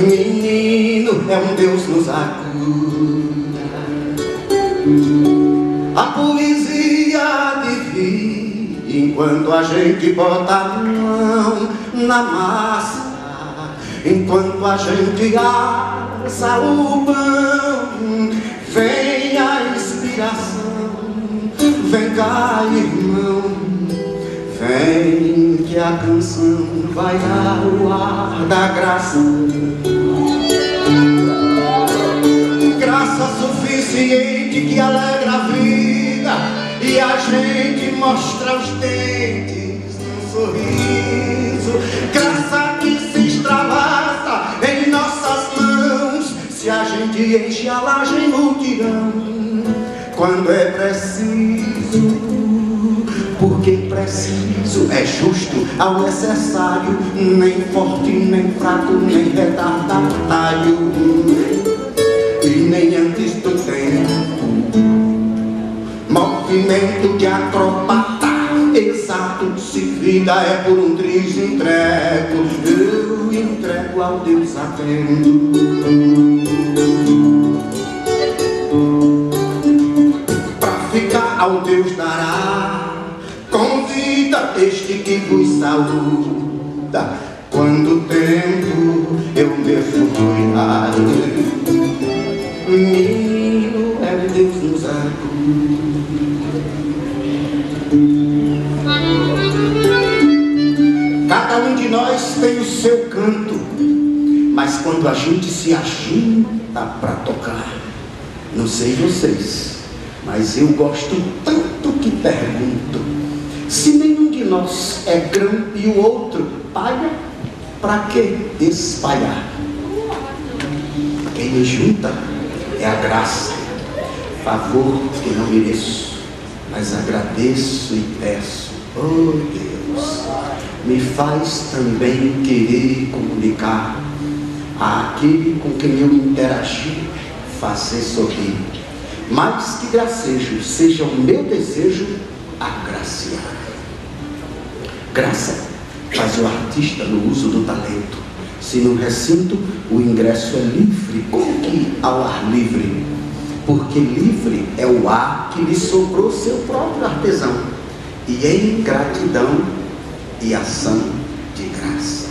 Menino é um Deus nos acuda A poesia divina Enquanto a gente bota a mão na massa Enquanto a gente assa o pão, vem a inspiração, vem cá, irmão, vem que a canção vai ao ar da graça. Graça suficiente que alegra a vida e a gente mostra os dentes num sorriso. Graça que se extravasa em nossas mãos se a gente enche a laje em multidão quando é preciso. Porque preciso é justo ao necessário, nem forte, nem fraco, nem retardatário, Movimento de acrobata exato, se vida é por um triz entrego, eu entrego ao Deus atento. Pra ficar ao Deus dará, convida este que vos saúda. Quando tento eu mesmo cuidar, menino é Deus nos acuda. Quando a gente se ajunta para tocar, não sei vocês, mas eu gosto tanto que pergunto: se nenhum de nós é grão e o outro palha, para que espalhar? Quem me junta é a graça, favor que não mereço, mas agradeço e peço, oh Deus, me faz também querer comunicar àquele com quem eu interagir, fazer sorrir. Mas que gracejo seja o meu desejo agraciar. Graça faz o artista no uso do talento. Se no recinto o ingresso é livre, como que ao ar livre? Porque livre é o ar que lhe sobrou seu próprio artesão, e em gratidão e ação de graça.